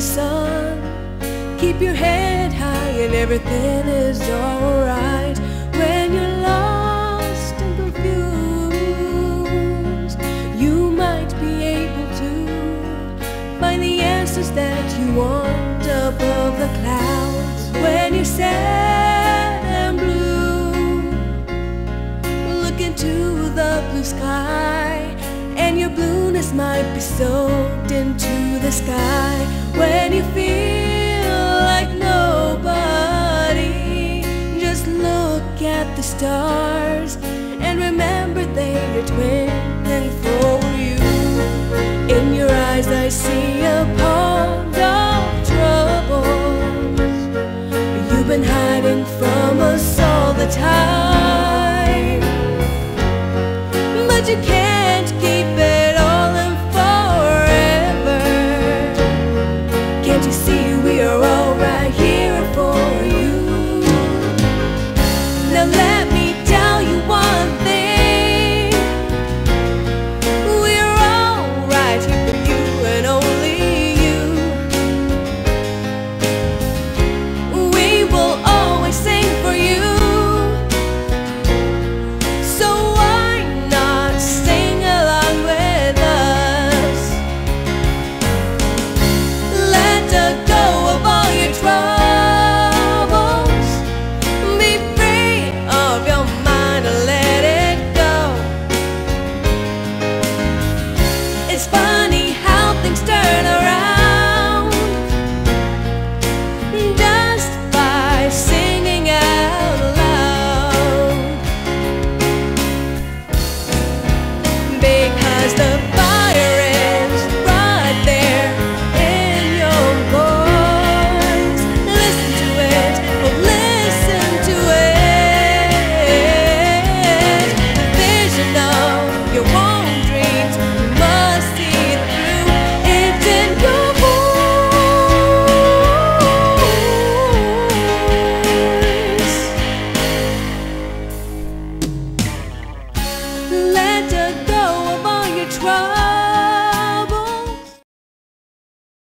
the sun. Keep your head high and everything is alright. When you're lost and confused, you might be able to find the answers that you want above the clouds. When you're sad and blue, look into the blue sky, and your blueness might be soaked into the sky. the stars and remember they are twin and for you. In your eyes I see a pond of troubles. You've been hiding from us all the time. But you can't keep it all in forever. Can't you see trust.